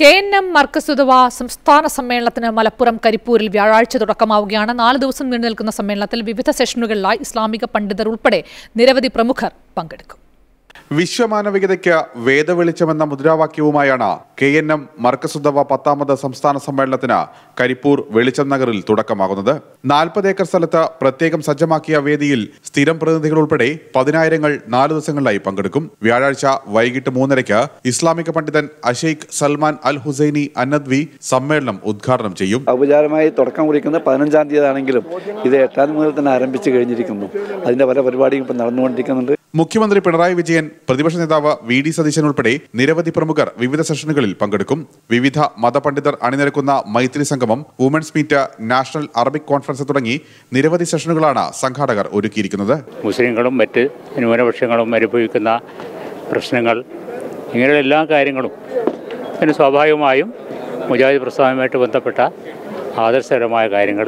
K N M മർക്കസുദവ സംസ്ഥാന സമ്മേളനത്തിന് മലപ്പുറം കരിപ്പൂരിൽ വ്യാഴാഴ്ച തുടക്കമാവുകയാണ്. നാല് ദിവസം നീണ്ടു നിൽക്കുന്ന സമ്മേളനത്തിൽ വിവിധ സെഷനുകളിലായി ഇസ്ലാമിക പണ്ഡിതർ ഉൾപ്പെടെ നിരവധി പ്രമുഖർ പങ്കെടുക്കും. വിശ്വമാനവികതയ്ക്ക് വേദവെളിച്ചമെന്ന മുദ്രാവാക്യവുമായാണ് കെ എൻ എം മർക്കസുദ്ധവ പത്താമത് സംസ്ഥാന സമ്മേളനത്തിന് കരിപ്പൂർ വെളിച്ചം നഗറിൽ തുടക്കമാകുന്നത്. നാൽപ്പത് ഏക്കർ സ്ഥലത്ത് പ്രത്യേകം സജ്ജമാക്കിയ വേദിയിൽ സ്ഥിരം പ്രതിനിധികൾ ഉൾപ്പെടെ പതിനായിരങ്ങൾ നാല് ദിവസങ്ങളിലായി പങ്കെടുക്കും. വ്യാഴാഴ്ച വൈകിട്ട് മൂന്നരയ്ക്ക് ഇസ്ലാമിക പണ്ഡിതൻ അഷെയ്ഖ് സൽമാൻ അൽ ഹുസൈനി അന്നദ്വി സമ്മേളനം ഉദ്ഘാടനം ചെയ്യും. ഔപചാരമായി തുടക്കം കുറിക്കുന്ന പതിനഞ്ചാം തീയതി ആണെങ്കിലും ഇത് എട്ടാം മുതൽ തന്നെ ആരംഭിച്ചു കഴിഞ്ഞിരിക്കുന്നു. അതിന്റെ പല പരിപാടിയും ഇപ്പം നടന്നുകൊണ്ടിരിക്കുന്നുണ്ട്. മുഖ്യമന്ത്രി പിണറായി വിജയൻ പ്രതിപക്ഷ നേതാവ് വി ഡി സതീശൻ ഉൾപ്പെടെ നിരവധി പ്രമുഖർ വിവിധ സെഷനുകളിൽ പങ്കെടുക്കും. വിവിധ മതപണ്ഡിതർ അണിനിരക്കുന്ന മൈത്രി സംഗമം women's meet national Arabic conference തുടങ്ങി നിരവധി സെഷനുകളാണ് സംഘാടകർ ഒരുക്കിയിരിക്കുന്നത്. മുസ്ലിങ്ങളും മറ്റ് ന്യൂനപക്ഷങ്ങളും അനുഭവിക്കുന്ന പ്രശ്നങ്ങൾ ഇങ്ങനെയുള്ള എല്ലാ കാര്യങ്ങളും പിന്നെ സ്വാഭാവികമായും മുജാഹിദ് പ്രസ്ഥാനവുമായിട്ട് ബന്ധപ്പെട്ട ആദർശകരമായ കാര്യങ്ങൾ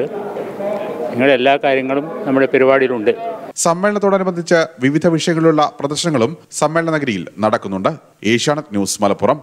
ഇങ്ങനെ എല്ലാ കാര്യങ്ങളും നമ്മുടെ പരിപാടിയിലുണ്ട്. സമ്മേളനത്തോടനുബന്ധിച്ച് വിവിധ വിഷയങ്ങളിലുള്ള പ്രദർശനങ്ങളും സമ്മേളന നഗരിയിൽ നടക്കുന്നുണ്ട്. ഏഷ്യാനെറ്റ് ന്യൂസ് മലപ്പുറം.